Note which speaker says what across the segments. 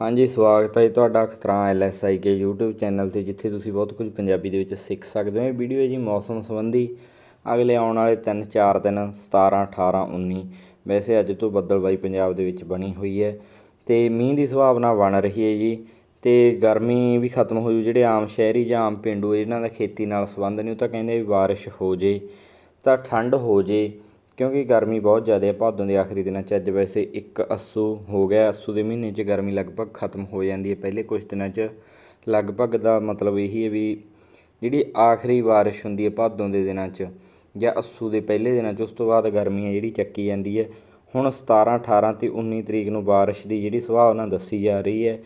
Speaker 1: ਹਾਂਜੀ, ਸਵਾਗਤ ਹੈ ਜੀ ਤੁਹਾਡਾ ਖਤਰਾ ਐਲਐਸਆਈ ਕੇ YouTube ਚੈਨਲ ਤੇ, ਜਿੱਥੇ ਤੁਸੀਂ ਬਹੁਤ ਕੁਝ ਪੰਜਾਬੀ ਦੇ ਵਿੱਚ ਸਿੱਖ ਸਕਦੇ ਹੋ। ਇਹ ਵੀਡੀਓ ਹੈ ਜੀ ਮੌਸਮ ਸੰਬੰਧੀ। ਅਗਲੇ ਆਉਣ ਵਾਲੇ 3-4 ਦਿਨ 17 18 19 ਵੈਸੇ ਅੱਜ ਤੋਂ ਬੱਦਲਬਾਈ ਪੰਜਾਬ ਦੇ ਵਿੱਚ ਬਣੀ ਹੋਈ ਹੈ ਤੇ ਮੀਂਹ ਦੀ ਸੰਭਾਵਨਾ ਬਣ ਰਹੀ ਹੈ ਜੀ ਤੇ ਗਰਮੀ ਵੀ ਖਤਮ ਹੋ ਜੂ। ਜਿਹੜੇ ਆਮ ਸ਼ਹਿਰੀ ਜਾਂ ਆਮ ਪਿੰਡੂ, ਇਹਨਾਂ ਦਾ ਖੇਤੀ ਨਾਲ ਸੰਬੰਧ ਨਹੀਂ, ਉਹ ਤਾਂ ਕਹਿੰਦੇ ਵੀ ਬਾਰਿਸ਼ ਹੋ ਜੇ, ਤਾਂ ਠੰਡ ਹੋ ਜੇ ਕਿਉਂਕਿ ਗਰਮੀ ਬਹੁਤ ਜ਼ਿਆਦਾ ਹੈ, ਭਾਦੋਂ ਦੇ ਆਖਰੀ ਦਿਨਾਂ 'ਚ ਅੱਜ ਵੈਸੇ ਇੱਕ ਅੱਸੂ ਹੋ ਗਿਆ। ਅੱਸੂ ਦੇ ਮਹੀਨੇ 'ਚ ਗਰਮੀ ਲਗਭਗ ਖਤਮ ਹੋ ਜਾਂਦੀ ਹੈ। ਪਹਿਲੇ ਕੁਝ ਦਿਨਾਂ 'ਚ ਲਗਭਗ ਦਾ ਮਤਲਬ ਇਹੀ ਹੈ ਵੀ ਜਿਹੜੀ ਆਖਰੀ ਬਾਰਿਸ਼ ਹੁੰਦੀ ਹੈ ਭਾਦੋਂ ਦੇ ਦਿਨਾਂ 'ਚ ਜਾਂ ਅੱਸੂ ਦੇ ਪਹਿਲੇ ਦਿਨਾਂ 'ਚ, ਉਸ ਤੋਂ ਬਾਅਦ ਗਰਮੀ ਹੈ ਜਿਹੜੀ ਚੱਕੀ ਜਾਂਦੀ ਹੈ। ਹੁਣ 17 18 ਤੇ 19 ਤਰੀਕ ਨੂੰ ਬਾਰਿਸ਼ ਦੀ ਜਿਹੜੀ ਸੰਭਾਵਨਾ ਦੱਸੀ ਜਾ ਰਹੀ ਹੈ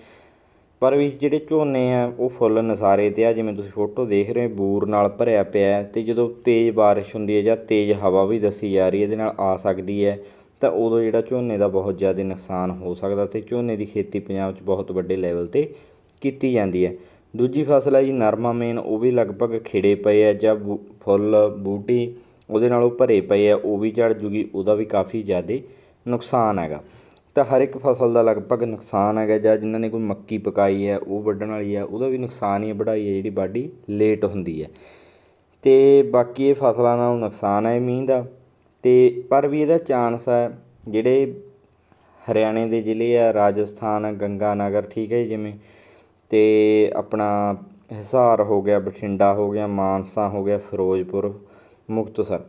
Speaker 1: ਪਰ ਵੀ ਜਿਹੜੇ ਝੋਨੇ ਆ, ਉਹ ਫੁੱਲ ਨਸਾਰੇ ਤੇ ਆ, ਜਿਵੇਂ ਤੁਸੀਂ ਫੋਟੋ ਦੇਖ ਰਹੇ ਹੋ, ਬੂਰ ਨਾਲ ਭਰਿਆ ਪਿਆ ਅਤੇ ਜਦੋਂ ਤੇਜ਼ ਬਾਰਿਸ਼ ਹੁੰਦੀ ਹੈ ਜਾਂ ਤੇਜ਼ ਹਵਾ ਵੀ ਦੱਸੀ ਜਾ ਰਹੀ ਹੈ, ਇਹਦੇ ਨਾਲ ਆ ਸਕਦੀ ਹੈ, ਤਾਂ ਉਦੋਂ ਜਿਹੜਾ ਝੋਨੇ ਦਾ ਬਹੁਤ ਜ਼ਿਆਦਾ ਨੁਕਸਾਨ ਹੋ ਸਕਦਾ ਅਤੇ ਝੋਨੇ ਦੀ ਖੇਤੀ ਪੰਜਾਬ 'ਚ ਬਹੁਤ ਵੱਡੇ ਲੈਵਲ ਤੇ ਕੀਤੀ ਜਾਂਦੀ ਹੈ। ਦੂਜੀ ਫਸਲ ਹੈ ਜੀ ਨਰਮਾ ਮੇਨ, ਉਹ ਵੀ ਲਗਭਗ ਖਿੜੇ ਪਏ ਆ ਜਾਂ ਬੂ- ਫੁੱਲ, ਬੂਟੀ ਉਹਦੇ ਨਾਲ ਉਹ ਭਰੇ ਪਏ ਆ, ਉਹ ਵੀ ਝੜ ਜੂਗੀ, ਉਹਦਾ ਵੀ ਕਾਫੀ ਜ਼ਿਆਦਾ ਨੁਕਸਾਨ ਹੈਗਾ। ਤਾਂ ਹਰ ਇੱਕ ਫਸਲ ਦਾ ਲਗਭਗ ਨੁਕਸਾਨ ਹੈਗਾ, ਜਾਂ ਜਿਨ੍ਹਾਂ ਨੇ ਕੋਈ ਮੱਕੀ ਪਕਾਈ ਹੈ, ਉਹ ਵੱਢਣ ਵਾਲੀ ਹੈ, ਉਹਦਾ ਵੀ ਨੁਕਸਾਨ ਹੀ ਵਢਾਈ ਹੈ, ਜਿਹੜੀ ਵਾਢੀ ਲੇਟ ਹੁੰਦੀ ਹੈ। ਤੇ ਬਾਕੀ ਇਹ ਫਸਲਾਂ ਨਾਲ ਨੁਕਸਾਨ ਹੈ ਮੀਂਹ ਦਾ। ਤੇ ਪਰ ਵੀ ਇਹਦਾ ਚਾਂਸ ਹੈ, ਜਿਹੜੇ ਹਰਿਆਣੇ ਦੇ ਜ਼ਿਲ੍ਹੇ ਆ, ਰਾਜਸਥਾਨ ਗੰਗਾ ਨਗਰ ਠੀਕ ਹੈ ਜੀ ਜਿਵੇਂ, ਤੇ ਆਪਣਾ ਹਿਸਾਰ ਹੋ ਗਿਆ, ਬਠਿੰਡਾ ਹੋ ਗਿਆ, ਮਾਨਸਾ ਹੋ ਗਿਆ, ਫਿਰੋਜ਼ਪੁਰ, ਮੁਕਤਸਰ।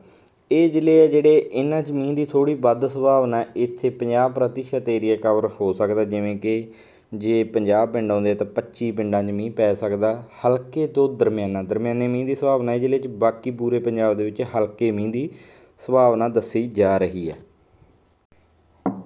Speaker 1: ਇਹ ਜ਼ਿਲ੍ਹੇ ਆ ਜਿਹੜੇ ਇਹਨਾਂ 'ਚ ਮੀਂਹ ਦੀ ਥੋੜ੍ਹੀ ਵੱਧ ਸੰਭਾਵਨਾ ਇੱਥੇ 50% ਏਰੀਆ ਕਵਰ ਹੋ ਸਕਦਾ ਜਿਵੇਂ ਕਿ ਜੇ 50 ਪਿੰਡ ਆਉਂਦੇ ਤਾਂ 25 ਪਿੰਡਾਂ 'ਚ ਮੀਂਹ ਪੈ ਸਕਦਾ। ਹਲਕੇ ਤੋਂ ਦਰਮਿਆਨਾ, ਦਰਮਿਆਨੇ ਮੀਂਹ ਦੀ ਸੰਭਾਵਨਾ ਹੈ। ਜ਼ਿਲ੍ਹੇ 'ਚ ਬਾਕੀ ਪੂਰੇ ਪੰਜਾਬ ਦੇ ਵਿੱਚ ਹਲਕੇ ਮੀਂਹ ਦੀ ਸੰਭਾਵਨਾ ਦੱਸੀ ਜਾ ਰਹੀ ਹੈ।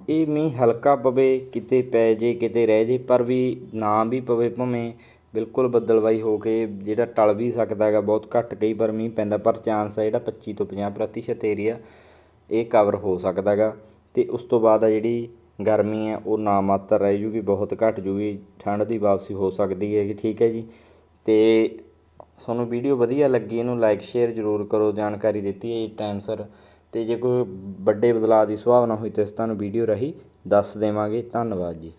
Speaker 1: ਇਹ ਮੀਂਹ ਹਲਕਾ ਪਵੇ, ਕਿਤੇ ਪੈ ਜੇ, ਕਿਤੇ ਰਹਿ ਜੇ, ਪਰ ਵੀ ਨਾ ਵੀ ਪਵੇ ਭਾਵੇਂ ਬਿਲਕੁਲ ਬੱਦਲਵਾਈ ਹੋ ਕੇ ਜਿਹੜਾ ਟਲ ਵੀ ਸਕਦਾ ਹੈਗਾ, ਬਹੁਤ ਘੱਟ ਕਈ ਵਾਰ ਮੀਂਹ ਪੈਂਦਾ, ਪਰ ਚਾਂਸ ਹੈ ਜਿਹੜਾ 25 ਤੋਂ 50 ਪ੍ਰਤੀਸ਼ਤ ਏਰੀਆ ਇਹ ਕਵਰ ਹੋ ਸਕਦਾ ਹੈਗਾ। ਅਤੇ ਉਸ ਤੋਂ ਬਾਅਦ ਆ ਜਿਹੜੀ ਗਰਮੀ ਹੈ, ਉਹ ਨਾ ਮਾਤਰ ਰਹਿ ਜੂਗੀ, ਬਹੁਤ ਘੱਟ ਜੂਗੀ, ਠੰਡ ਦੀ ਵਾਪਸੀ ਹੋ ਸਕਦੀ ਹੈ ਠੀਕ ਹੈ ਜੀ। ਅਤੇ ਤੁਹਾਨੂੰ ਵੀਡੀਓ ਵਧੀਆ ਲੱਗੀ, ਇਹਨੂੰ ਲਾਈਕ ਸ਼ੇਅਰ ਜ਼ਰੂਰ ਕਰੋ, ਜਾਣਕਾਰੀ ਦਿੱਤੀ ਹੈ ਟਾਈਮ ਸਰ ਅਤੇ ਜੇ ਕੋਈ ਵੱਡੇ ਬਦਲਾਅ ਦੀ ਸੰਭਾਵਨਾ ਹੋਈ, ਤਾਂ ਅਸੀਂ ਤੁਹਾਨੂੰ ਵੀਡੀਓ ਰਾਹੀਂ ਦੱਸ ਦੇਵਾਂਗੇ। ਧੰਨਵਾਦ ਜੀ।